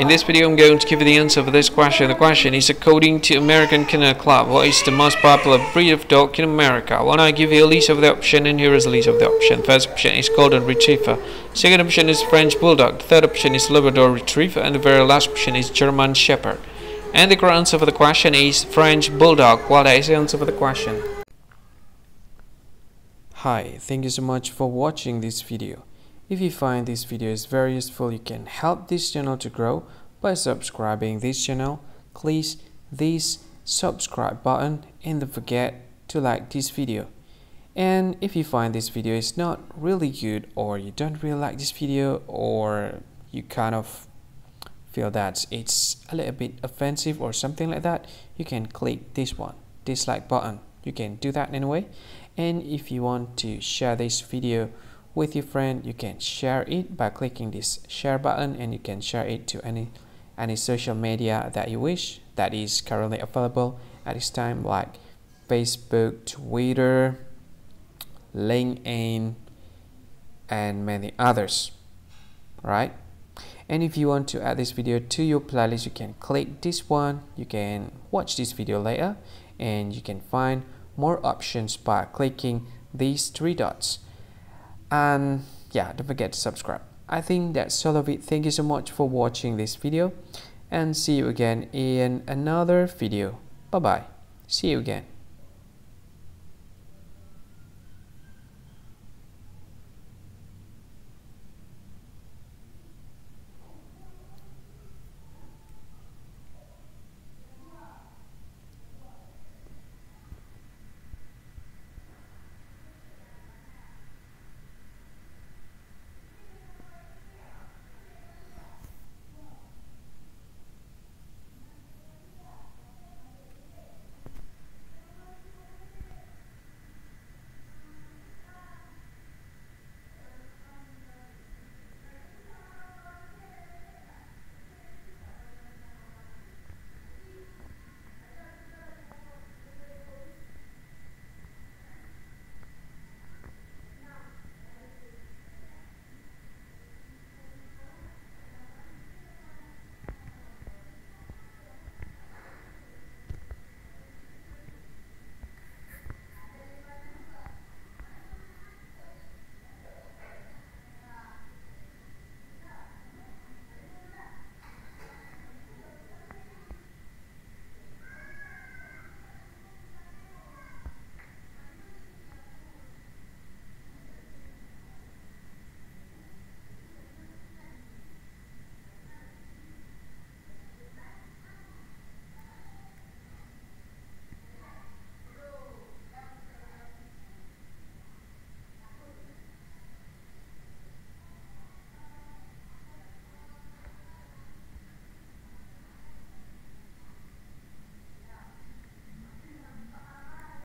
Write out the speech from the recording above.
In this video I'm going to give you the answer for this question. The question is according to American Kennel Club, what is the most popular breed of dog in America? I want to give you a list of the option and here is a list of the option. First option is Golden Retriever. Second option is French Bulldog. Third option is Labrador Retriever and the very last option is German Shepherd. And the correct answer for the question is French Bulldog. What is the answer for the question. Hi, thank you so much for watching this video. If you find this video is very useful, you can help this channel to grow by subscribing this channel. Please this subscribe button and don't forget to like this video. And if you find this video is not really good or you don't really like this video or you kind of feel that it's a little bit offensive or something like that, you can click this one, dislike button. You can do that anyway. And if you want to share this video with your friend you can share it by clicking this share button and you can share it to any any social media that you wish that is currently available at this time like Facebook, Twitter, LinkedIn and many others right? And if you want to add this video to your playlist you can click this one. You can watch this video later and you can find more options by clicking these three dots and yeah don't forget to subscribe. I think that's all of it. Thank you so much for watching this video and see you again in another video. Bye bye see you again